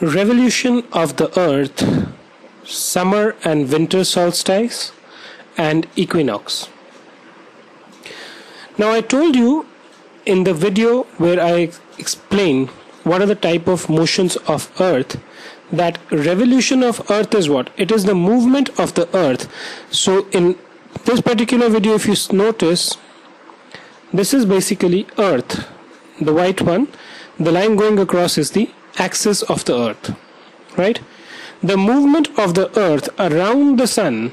revolution of the earth summer and winter solstice and equinox. Now i told you in the video where i explain what are the type of motions of earth that revolution of earth is what? It is the movement of the earth. So in this particular video if you notice this is basically earth. The white one the line going across is the axis of the earth right? The movement of the earth around the sun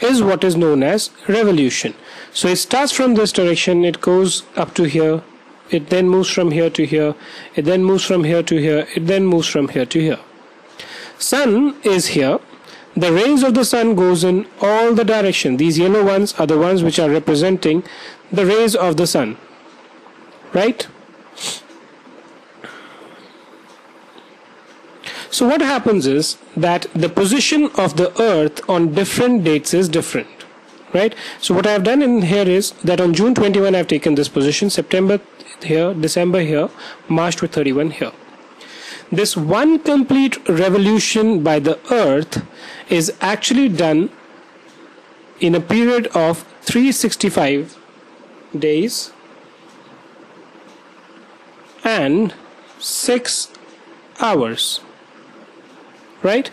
is what is known as revolution. So it starts from this direction it goes up to here it then moves from here to here it then moves from here to here it then moves from here to here. Sun is here. The rays of the sun goes in all the direction. These yellow ones are the ones which are representing the rays of the sun right So what happens is that the position of the earth on different dates is different. Right? So what I have done in here is that on June 21 I have taken this position, September here, December here, March to 31 here. This one complete revolution by the earth is actually done in a period of 365 days and 6 hours right?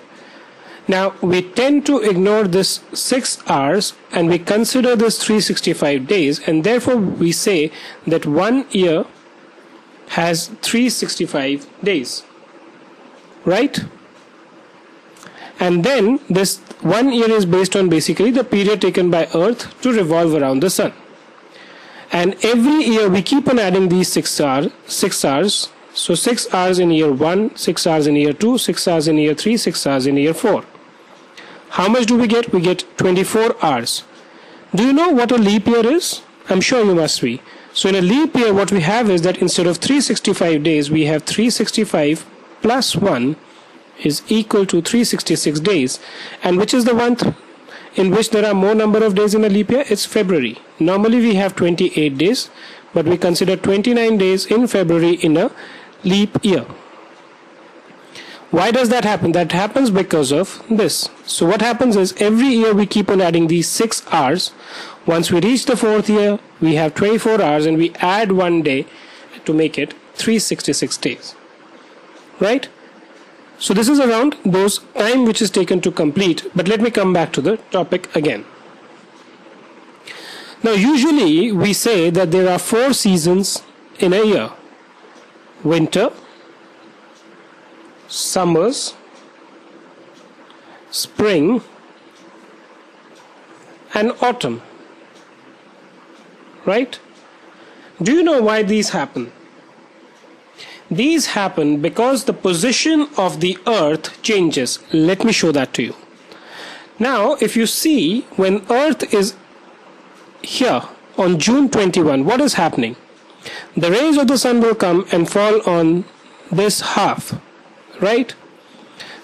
Now we tend to ignore this 6 hours and we consider this 365 days and therefore we say that one year has 365 days, right? And then this one year is based on basically the period taken by earth to revolve around the sun. And every year we keep on adding these 6 hours, 6 hours so 6 hours in year 1, 6 hours in year 2, 6 hours in year 3, 6 hours in year 4. How much do we get? We get 24 hours. Do you know what a leap year is? I'm sure you must be. So in a leap year what we have is that instead of 365 days we have 365 plus 1 is equal to 366 days. And which is the month in which there are more number of days in a leap year? It's February. Normally we have 28 days but we consider 29 days in February in a leap year. Why does that happen? That happens because of this. So what happens is every year we keep on adding these 6 hours. Once we reach the fourth year, we have 24 hours and we add one day to make it 366 days. Right? So this is around those time which is taken to complete. But let me come back to the topic again. Now usually we say that there are four seasons in a year winter, summers, spring, and autumn. Right? Do you know why these happen? These happen because the position of the earth changes. Let me show that to you. Now, if you see when earth is here on June 21, what is happening? The rays of the sun will come and fall on this half right?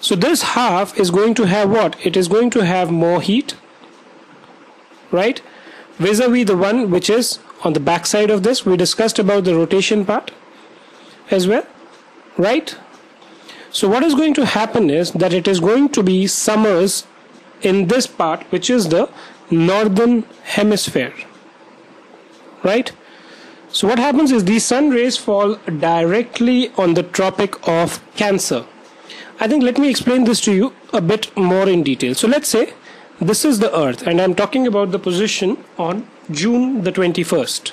So this half is going to have what? It is going to have more heat right? Vis-a-vis the one which is on the back side of this we discussed about the rotation part as well right? So what is going to happen is that it is going to be summers in this part which is the northern hemisphere right so what happens is these sun rays fall directly on the tropic of Cancer. I think let me explain this to you a bit more in detail. So let's say this is the earth and I'm talking about the position on June the 21st.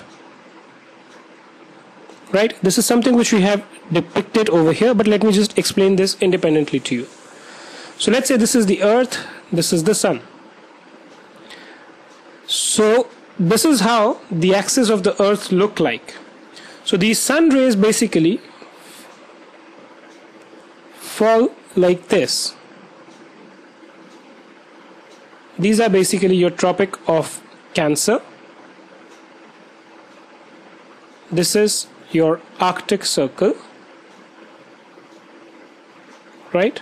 Right? This is something which we have depicted over here but let me just explain this independently to you. So let's say this is the earth, this is the sun. So this is how the axis of the earth look like. So these sun rays basically fall like this. These are basically your tropic of cancer. This is your arctic circle. Right?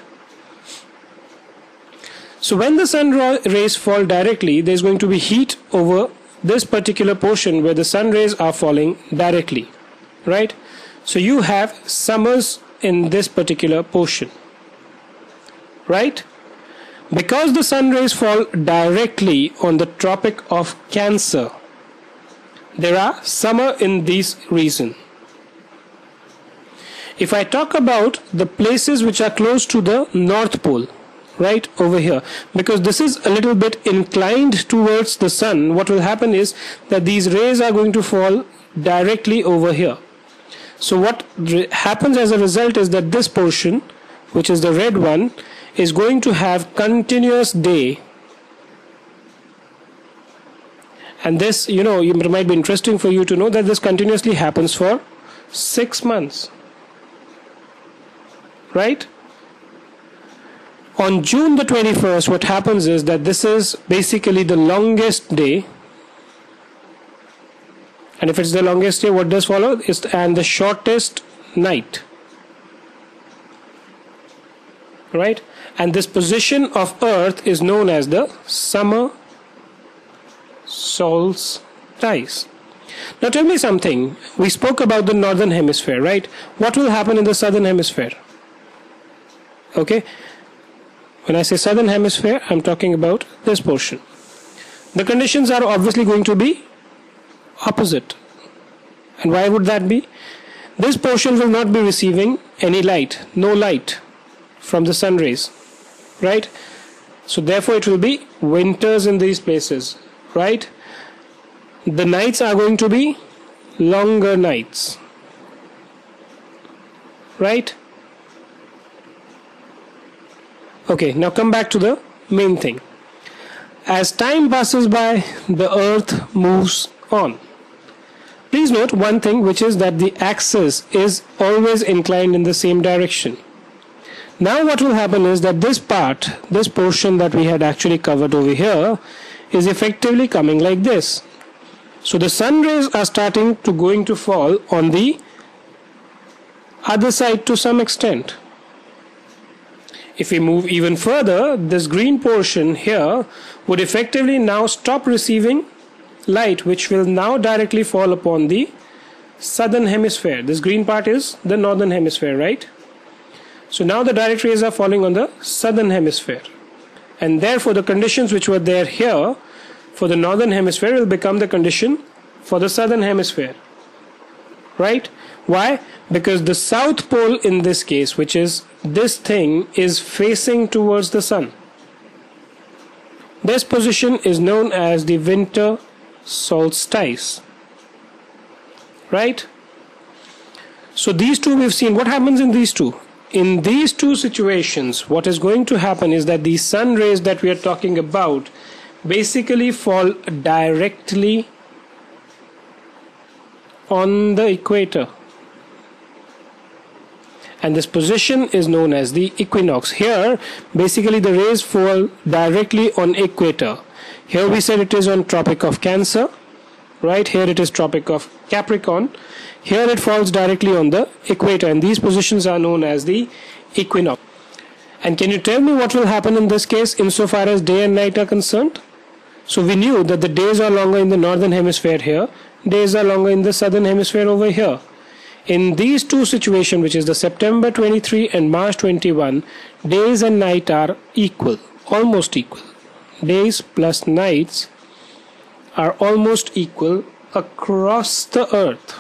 So when the sun rays fall directly there's going to be heat over this particular portion where the sun rays are falling directly right? So you have summers in this particular portion right? Because the sun rays fall directly on the tropic of cancer there are summer in this region. If I talk about the places which are close to the North Pole right over here. Because this is a little bit inclined towards the sun. What will happen is that these rays are going to fall directly over here. So what happens as a result is that this portion which is the red one is going to have continuous day. And this you know it might be interesting for you to know that this continuously happens for six months. Right on June the 21st what happens is that this is basically the longest day. And if it's the longest day what does follow? Is and the shortest night. Right? And this position of earth is known as the summer solstice now tell me something. We spoke about the northern hemisphere right? What will happen in the southern hemisphere? Okay when I say southern hemisphere I'm talking about this portion. The conditions are obviously going to be opposite. And why would that be? This portion will not be receiving any light no light from the sun rays right? So therefore it will be winters in these places right? The nights are going to be longer nights right Okay, now come back to the main thing. As time passes by, the earth moves on. Please note one thing which is that the axis is always inclined in the same direction. Now what will happen is that this part, this portion that we had actually covered over here is effectively coming like this. So the sun rays are starting to going to fall on the other side to some extent. If we move even further, this green portion here would effectively now stop receiving light which will now directly fall upon the southern hemisphere. This green part is the northern hemisphere, right? So now the direct rays are falling on the southern hemisphere. And therefore the conditions which were there here for the northern hemisphere will become the condition for the southern hemisphere. Right? Why? Because the south pole in this case, which is this thing, is facing towards the sun. This position is known as the winter solstice. Right? So these two we've seen. What happens in these two? In these two situations, what is going to happen is that the sun rays that we are talking about basically fall directly on the equator and this position is known as the equinox. Here basically the rays fall directly on equator. Here we said it is on Tropic of Cancer, right? Here it is Tropic of Capricorn. Here it falls directly on the equator and these positions are known as the equinox. And can you tell me what will happen in this case insofar as day and night are concerned? So we knew that the days are longer in the northern hemisphere here, days are longer in the southern hemisphere over here in these two situations which is the September 23 and March 21 days and night are equal almost equal. Days plus nights are almost equal across the earth.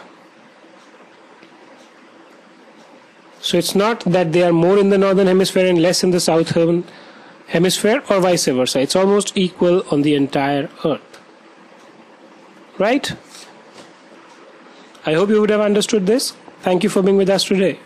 So it's not that they are more in the northern hemisphere and less in the southern hemisphere or vice versa. It's almost equal on the entire earth. Right I hope you would have understood this. Thank you for being with us today.